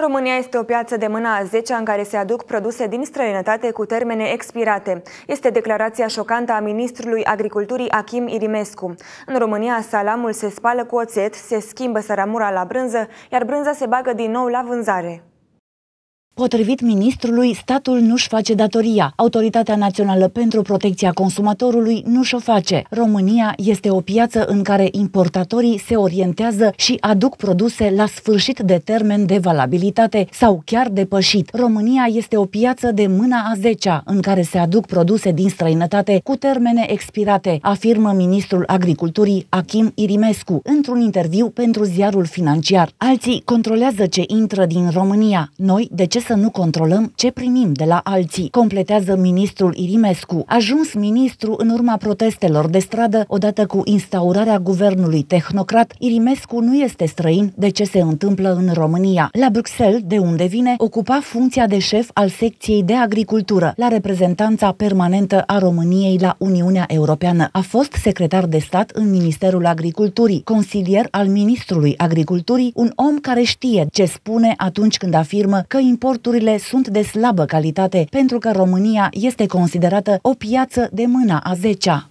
România este o piață de mâna a 10 în care se aduc produse din străinătate cu termene expirate. Este declarația șocantă a ministrului agriculturii Achim Irimescu. În România, salamul se spală cu oțet, se schimbă săramura la brânză, iar brânza se bagă din nou la vânzare. Potrivit ministrului, statul nu-și face datoria. Autoritatea Națională pentru Protecția Consumatorului nu-și o face. România este o piață în care importatorii se orientează și aduc produse la sfârșit de termen de valabilitate sau chiar depășit. România este o piață de mâna a zecea în care se aduc produse din străinătate cu termene expirate, afirmă ministrul agriculturii Achim Irimescu într-un interviu pentru ziarul financiar. Alții controlează ce intră din România. Noi, de ce să nu controlăm ce primim de la alții, completează ministrul Irimescu. Ajuns ministru în urma protestelor de stradă odată cu instaurarea guvernului tehnocrat, Irimescu nu este străin de ce se întâmplă în România. La Bruxelles, de unde vine, ocupa funcția de șef al secției de agricultură la reprezentanța permanentă a României la Uniunea Europeană. A fost secretar de stat în Ministerul Agriculturii, consilier al ministrului Agriculturii, un om care știe ce spune atunci când afirmă că import importurile sunt de slabă calitate pentru că România este considerată o piață de mâna a zecea.